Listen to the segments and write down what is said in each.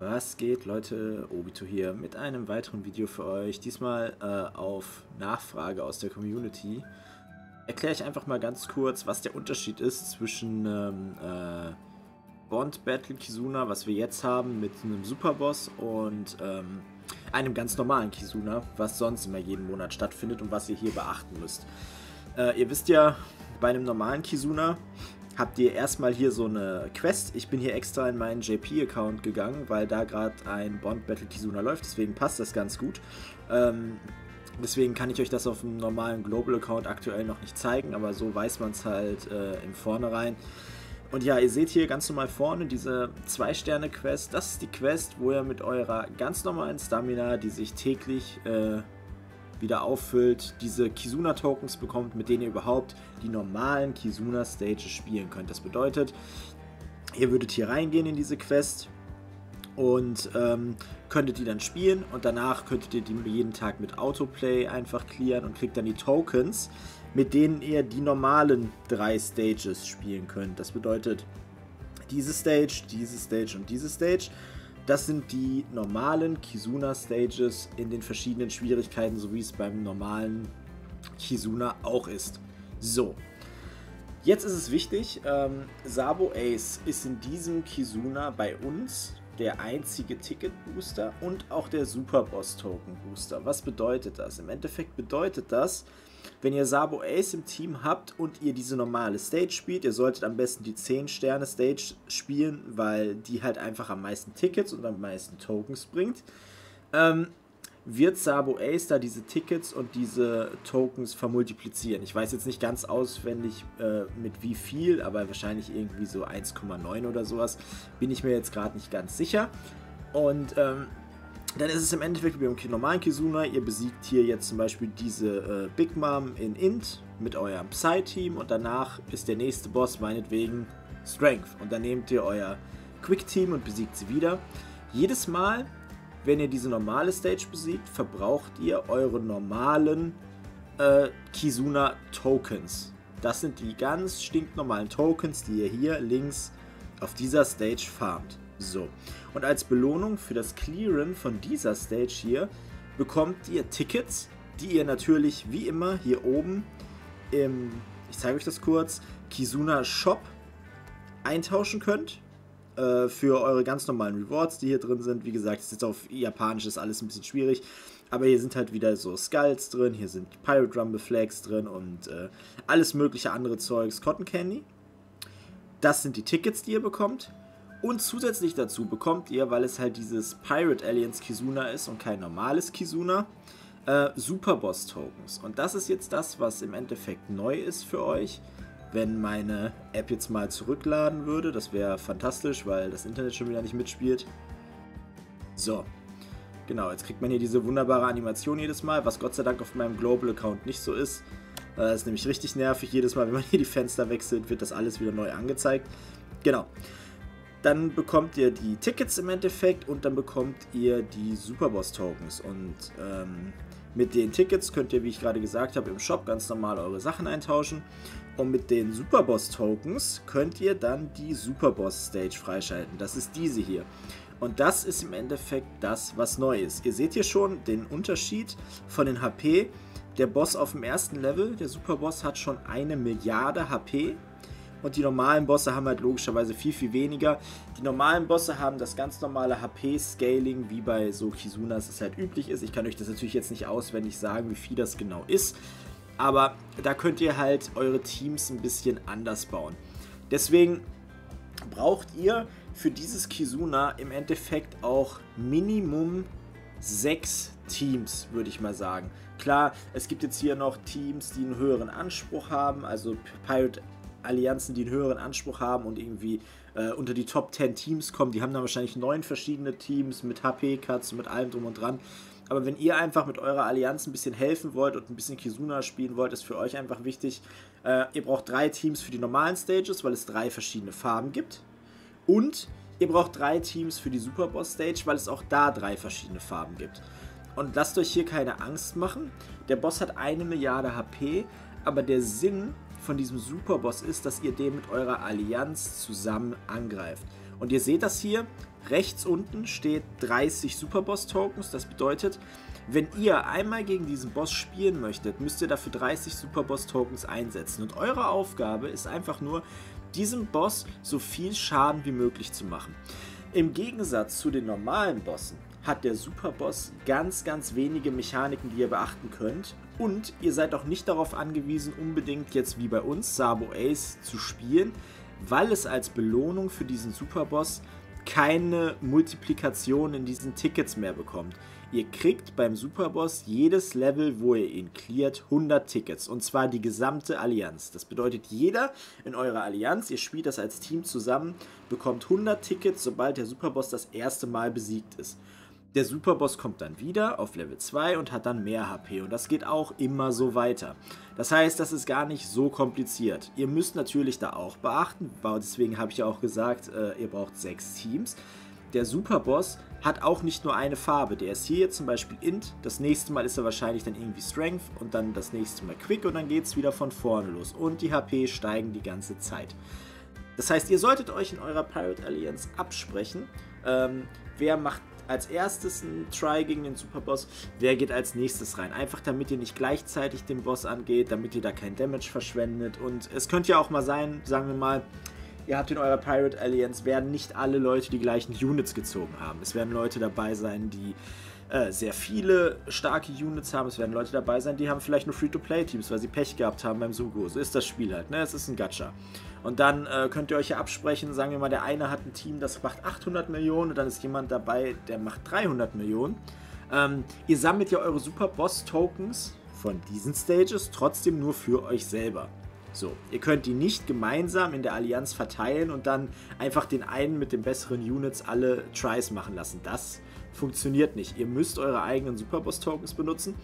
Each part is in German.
Was geht Leute, Obito hier mit einem weiteren Video für euch. Diesmal äh, auf Nachfrage aus der Community. Erkläre ich einfach mal ganz kurz, was der Unterschied ist zwischen ähm, äh, Bond Battle Kizuna, was wir jetzt haben, mit einem Superboss und ähm, einem ganz normalen Kizuna, was sonst immer jeden Monat stattfindet und was ihr hier beachten müsst. Äh, ihr wisst ja, bei einem normalen Kizuna habt ihr erstmal hier so eine Quest. Ich bin hier extra in meinen JP-Account gegangen, weil da gerade ein Bond Battle Kizuna läuft, deswegen passt das ganz gut. Ähm, deswegen kann ich euch das auf dem normalen Global-Account aktuell noch nicht zeigen, aber so weiß man es halt äh, im Vornherein. Und ja, ihr seht hier ganz normal vorne diese 2-Sterne-Quest. Das ist die Quest, wo ihr mit eurer ganz normalen Stamina, die sich täglich äh, wieder auffüllt, diese Kizuna-Tokens bekommt, mit denen ihr überhaupt die normalen Kizuna-Stages spielen könnt. Das bedeutet, ihr würdet hier reingehen in diese Quest und ähm, könntet die dann spielen und danach könntet ihr die jeden Tag mit Autoplay einfach clearen und kriegt dann die Tokens, mit denen ihr die normalen drei Stages spielen könnt. Das bedeutet diese Stage, diese Stage und diese Stage. Das sind die normalen Kizuna Stages in den verschiedenen Schwierigkeiten, so wie es beim normalen Kizuna auch ist. So, jetzt ist es wichtig, ähm, Sabo Ace ist in diesem Kizuna bei uns der einzige Ticket Booster und auch der Super Boss Token Booster. Was bedeutet das? Im Endeffekt bedeutet das, wenn ihr Sabo Ace im Team habt und ihr diese normale Stage spielt, ihr solltet am besten die 10 Sterne Stage spielen, weil die halt einfach am meisten Tickets und am meisten Tokens bringt. Ähm, wird Sabo Ace da diese Tickets und diese Tokens vermultiplizieren. Ich weiß jetzt nicht ganz auswendig äh, mit wie viel, aber wahrscheinlich irgendwie so 1,9 oder sowas. Bin ich mir jetzt gerade nicht ganz sicher. Und ähm, dann ist es im Endeffekt wie beim normalen Kizuna, ihr besiegt hier jetzt zum Beispiel diese äh, Big Mom in Int mit eurem Psy-Team und danach ist der nächste Boss meinetwegen Strength und dann nehmt ihr euer Quick-Team und besiegt sie wieder. Jedes Mal, wenn ihr diese normale Stage besiegt, verbraucht ihr eure normalen äh, Kizuna Tokens. Das sind die ganz stinknormalen Tokens, die ihr hier links auf dieser Stage farmt. So. Und als Belohnung für das Clearen von dieser Stage hier bekommt ihr Tickets, die ihr natürlich wie immer hier oben im, ich zeige euch das kurz, Kizuna Shop eintauschen könnt äh, für eure ganz normalen Rewards, die hier drin sind. Wie gesagt, es ist jetzt auf Japanisch ist alles ein bisschen schwierig. Aber hier sind halt wieder so Skulls drin, hier sind Pirate Rumble Flags drin und äh, alles mögliche andere Zeugs. Cotton Candy. Das sind die Tickets, die ihr bekommt. Und zusätzlich dazu bekommt ihr, weil es halt dieses Pirate Alliance Kizuna ist und kein normales Kizuna, äh, Superboss Tokens. Und das ist jetzt das, was im Endeffekt neu ist für euch. Wenn meine App jetzt mal zurückladen würde, das wäre fantastisch, weil das Internet schon wieder nicht mitspielt. So, genau, jetzt kriegt man hier diese wunderbare Animation jedes Mal, was Gott sei Dank auf meinem Global Account nicht so ist. Das ist nämlich richtig nervig. Jedes Mal, wenn man hier die Fenster wechselt, wird das alles wieder neu angezeigt. Genau. Dann bekommt ihr die Tickets im Endeffekt und dann bekommt ihr die Superboss Tokens. Und ähm, mit den Tickets könnt ihr, wie ich gerade gesagt habe, im Shop ganz normal eure Sachen eintauschen. Und mit den Superboss Tokens könnt ihr dann die Superboss Stage freischalten. Das ist diese hier. Und das ist im Endeffekt das, was neu ist. Ihr seht hier schon den Unterschied von den HP. Der Boss auf dem ersten Level, der Superboss, hat schon eine Milliarde HP und die normalen Bosse haben halt logischerweise viel, viel weniger. Die normalen Bosse haben das ganz normale HP-Scaling, wie bei so Kizunas es halt üblich ist. Ich kann euch das natürlich jetzt nicht auswendig sagen, wie viel das genau ist. Aber da könnt ihr halt eure Teams ein bisschen anders bauen. Deswegen braucht ihr für dieses Kizuna im Endeffekt auch Minimum sechs Teams, würde ich mal sagen. Klar, es gibt jetzt hier noch Teams, die einen höheren Anspruch haben. Also Pirate Allianzen, die einen höheren Anspruch haben und irgendwie äh, unter die Top 10 Teams kommen. Die haben dann wahrscheinlich neun verschiedene Teams mit HP-Cuts und mit allem drum und dran. Aber wenn ihr einfach mit eurer Allianz ein bisschen helfen wollt und ein bisschen Kizuna spielen wollt, ist für euch einfach wichtig, äh, ihr braucht drei Teams für die normalen Stages, weil es drei verschiedene Farben gibt. Und ihr braucht drei Teams für die Superboss Stage, weil es auch da drei verschiedene Farben gibt. Und lasst euch hier keine Angst machen. Der Boss hat eine Milliarde HP, aber der Sinn von diesem Superboss ist, dass ihr den mit eurer Allianz zusammen angreift. Und ihr seht das hier, Rechts unten steht 30 Superboss-Tokens. Das bedeutet, wenn ihr einmal gegen diesen Boss spielen möchtet, müsst ihr dafür 30 Superboss-Tokens einsetzen. Und eure Aufgabe ist einfach nur, diesem Boss so viel Schaden wie möglich zu machen. Im Gegensatz zu den normalen Bossen hat der Superboss ganz, ganz wenige Mechaniken, die ihr beachten könnt. Und ihr seid auch nicht darauf angewiesen, unbedingt jetzt wie bei uns Sabo Ace zu spielen, weil es als Belohnung für diesen Superboss keine Multiplikation in diesen Tickets mehr bekommt. Ihr kriegt beim Superboss jedes Level, wo ihr ihn cleart, 100 Tickets. Und zwar die gesamte Allianz. Das bedeutet, jeder in eurer Allianz, ihr spielt das als Team zusammen, bekommt 100 Tickets, sobald der Superboss das erste Mal besiegt ist. Der Superboss kommt dann wieder auf Level 2 und hat dann mehr HP und das geht auch immer so weiter. Das heißt, das ist gar nicht so kompliziert. Ihr müsst natürlich da auch beachten, deswegen habe ich ja auch gesagt, äh, ihr braucht sechs Teams. Der Superboss hat auch nicht nur eine Farbe. Der ist hier zum Beispiel Int, das nächste Mal ist er wahrscheinlich dann irgendwie Strength und dann das nächste Mal Quick und dann geht es wieder von vorne los. Und die HP steigen die ganze Zeit. Das heißt, ihr solltet euch in eurer Pirate Alliance absprechen, ähm, wer macht als erstes ein Try gegen den Superboss, wer geht als nächstes rein. Einfach damit ihr nicht gleichzeitig den Boss angeht, damit ihr da kein Damage verschwendet. Und es könnte ja auch mal sein, sagen wir mal, ihr habt in eurer Pirate Alliance, werden nicht alle Leute die gleichen Units gezogen haben. Es werden Leute dabei sein, die äh, sehr viele starke Units haben. Es werden Leute dabei sein, die haben vielleicht nur Free-to-Play-Teams, weil sie Pech gehabt haben beim Sugo. So ist das Spiel halt, ne? Es ist ein Gacha. Und dann äh, könnt ihr euch ja absprechen, sagen wir mal, der eine hat ein Team, das macht 800 Millionen und dann ist jemand dabei, der macht 300 Millionen. Ähm, ihr sammelt ja eure Super Boss Tokens von diesen Stages trotzdem nur für euch selber. So, ihr könnt die nicht gemeinsam in der Allianz verteilen und dann einfach den einen mit den besseren Units alle Tries machen lassen. Das funktioniert nicht. Ihr müsst eure eigenen Superboss Tokens benutzen.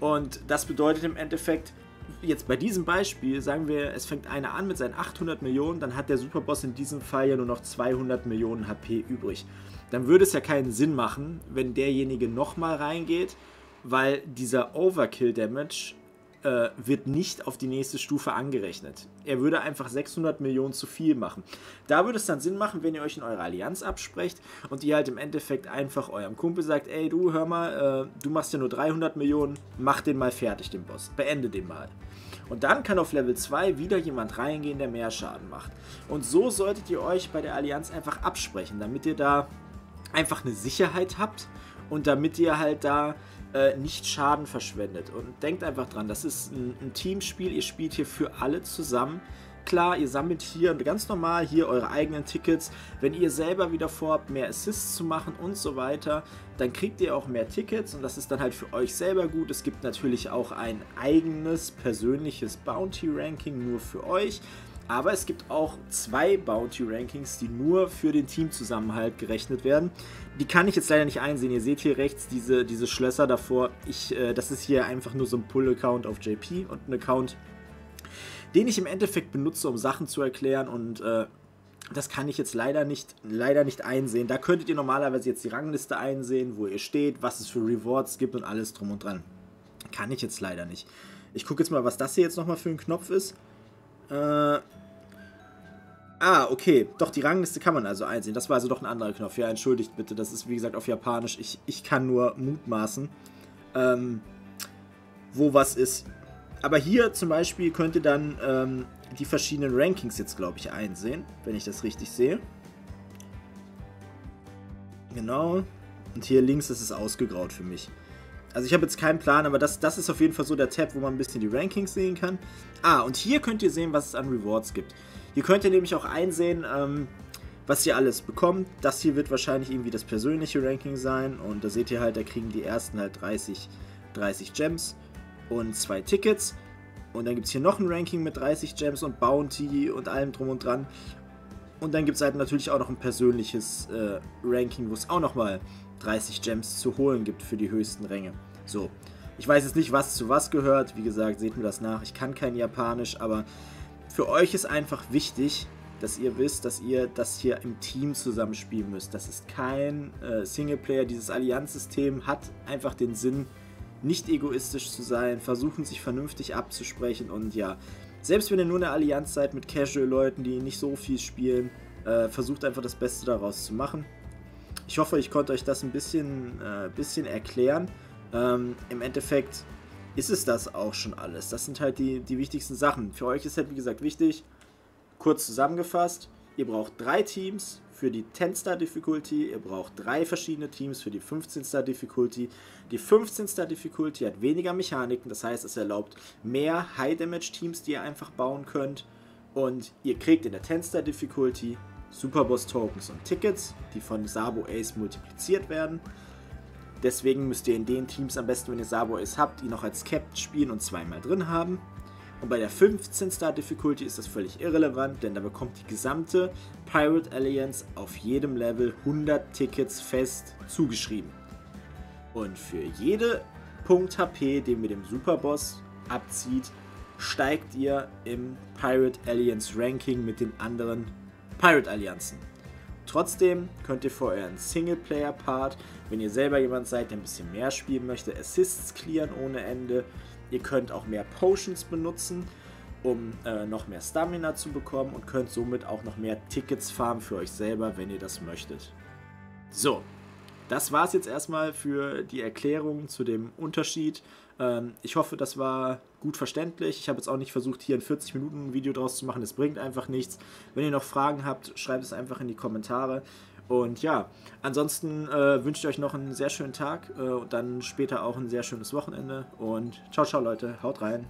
Und das bedeutet im Endeffekt, jetzt bei diesem Beispiel, sagen wir, es fängt einer an mit seinen 800 Millionen, dann hat der Superboss in diesem Fall ja nur noch 200 Millionen HP übrig. Dann würde es ja keinen Sinn machen, wenn derjenige nochmal reingeht, weil dieser Overkill-Damage äh, wird nicht auf die nächste Stufe angerechnet. Er würde einfach 600 Millionen zu viel machen. Da würde es dann Sinn machen, wenn ihr euch in eurer Allianz absprecht und ihr halt im Endeffekt einfach eurem Kumpel sagt, ey du, hör mal, äh, du machst ja nur 300 Millionen, mach den mal fertig, den Boss. Beende den mal. Und dann kann auf Level 2 wieder jemand reingehen, der mehr Schaden macht. Und so solltet ihr euch bei der Allianz einfach absprechen, damit ihr da einfach eine Sicherheit habt und damit ihr halt da äh, nicht Schaden verschwendet. Und denkt einfach dran, das ist ein, ein Teamspiel, ihr spielt hier für alle zusammen. Klar, ihr sammelt hier ganz normal hier eure eigenen Tickets. Wenn ihr selber wieder vorhabt, mehr Assists zu machen und so weiter, dann kriegt ihr auch mehr Tickets und das ist dann halt für euch selber gut. Es gibt natürlich auch ein eigenes persönliches Bounty-Ranking nur für euch. Aber es gibt auch zwei Bounty-Rankings, die nur für den Teamzusammenhalt gerechnet werden. Die kann ich jetzt leider nicht einsehen. Ihr seht hier rechts diese, diese Schlösser davor. Ich, äh, das ist hier einfach nur so ein Pull-Account auf JP und ein Account, den ich im Endeffekt benutze, um Sachen zu erklären und äh, das kann ich jetzt leider nicht, leider nicht einsehen. Da könntet ihr normalerweise jetzt die Rangliste einsehen, wo ihr steht, was es für Rewards gibt und alles drum und dran. Kann ich jetzt leider nicht. Ich gucke jetzt mal, was das hier jetzt nochmal für ein Knopf ist. Äh, ah, okay. Doch, die Rangliste kann man also einsehen. Das war also doch ein anderer Knopf. Ja, entschuldigt bitte. Das ist, wie gesagt, auf Japanisch. Ich, ich kann nur mutmaßen, ähm, wo was ist. Aber hier zum Beispiel könnt ihr dann ähm, die verschiedenen Rankings jetzt, glaube ich, einsehen, wenn ich das richtig sehe. Genau. Und hier links ist es ausgegraut für mich. Also ich habe jetzt keinen Plan, aber das, das ist auf jeden Fall so der Tab, wo man ein bisschen die Rankings sehen kann. Ah, und hier könnt ihr sehen, was es an Rewards gibt. Hier könnt ihr nämlich auch einsehen, ähm, was ihr alles bekommt. Das hier wird wahrscheinlich irgendwie das persönliche Ranking sein. Und da seht ihr halt, da kriegen die ersten halt 30, 30 Gems und zwei Tickets. Und dann gibt es hier noch ein Ranking mit 30 Gems und Bounty und allem drum und dran. Und dann gibt es halt natürlich auch noch ein persönliches äh, Ranking, wo es auch nochmal 30 Gems zu holen gibt für die höchsten Ränge. So, ich weiß jetzt nicht, was zu was gehört. Wie gesagt, seht mir das nach. Ich kann kein Japanisch, aber für euch ist einfach wichtig, dass ihr wisst, dass ihr das hier im Team zusammenspielen müsst. Das ist kein äh, Singleplayer. Dieses Allianzsystem hat einfach den Sinn, nicht egoistisch zu sein, versuchen sich vernünftig abzusprechen und ja, selbst wenn ihr nur eine Allianz seid mit Casual-Leuten, die nicht so viel spielen, äh, versucht einfach das Beste daraus zu machen. Ich hoffe, ich konnte euch das ein bisschen, äh, bisschen erklären. Ähm, Im Endeffekt ist es das auch schon alles. Das sind halt die, die wichtigsten Sachen. Für euch ist halt, wie gesagt, wichtig, kurz zusammengefasst, ihr braucht drei Teams für die 10-Star Difficulty, ihr braucht drei verschiedene Teams für die 15-Star Difficulty. Die 15-Star Difficulty hat weniger Mechaniken, das heißt, es erlaubt mehr High-Damage-Teams, die ihr einfach bauen könnt. Und ihr kriegt in der 10-Star Difficulty Superboss Tokens und Tickets, die von Sabo Ace multipliziert werden. Deswegen müsst ihr in den Teams am besten, wenn ihr Sabo Ace habt, ihn noch als Captain spielen und zweimal drin haben. Und bei der 15 Star Difficulty ist das völlig irrelevant, denn da bekommt die gesamte Pirate Alliance auf jedem Level 100 Tickets fest zugeschrieben. Und für jede Punkt HP, den mit dem Superboss abzieht, steigt ihr im Pirate Alliance Ranking mit den anderen Pirate Allianzen. Trotzdem könnt ihr für euren Singleplayer-Part, wenn ihr selber jemand seid, der ein bisschen mehr spielen möchte, Assists clearen ohne Ende. Ihr könnt auch mehr Potions benutzen, um äh, noch mehr Stamina zu bekommen und könnt somit auch noch mehr Tickets farmen für euch selber, wenn ihr das möchtet. So, das war es jetzt erstmal für die Erklärung zu dem Unterschied. Ähm, ich hoffe, das war gut verständlich. Ich habe jetzt auch nicht versucht, hier ein 40 Minuten Video draus zu machen. Das bringt einfach nichts. Wenn ihr noch Fragen habt, schreibt es einfach in die Kommentare. Und ja, ansonsten äh, wünsche ich euch noch einen sehr schönen Tag äh, und dann später auch ein sehr schönes Wochenende. Und ciao, ciao Leute, haut rein.